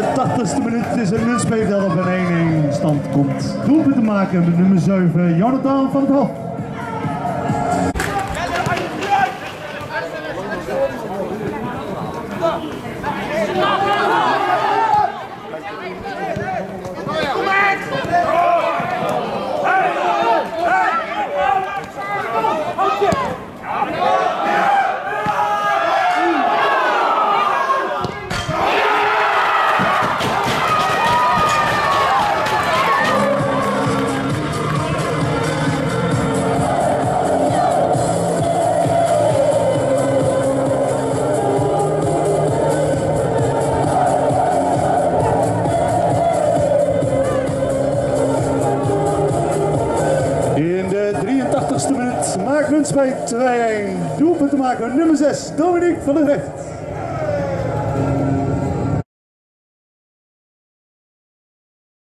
de 80ste minuut is een speelveld op een 1-1 stand komt. Doelpunt te maken met nummer 7, Jonathan van het Hof. 80e minuut maak Nunspeet 2-1. Doelpunt te maken nummer 6, Dominique van der Recht.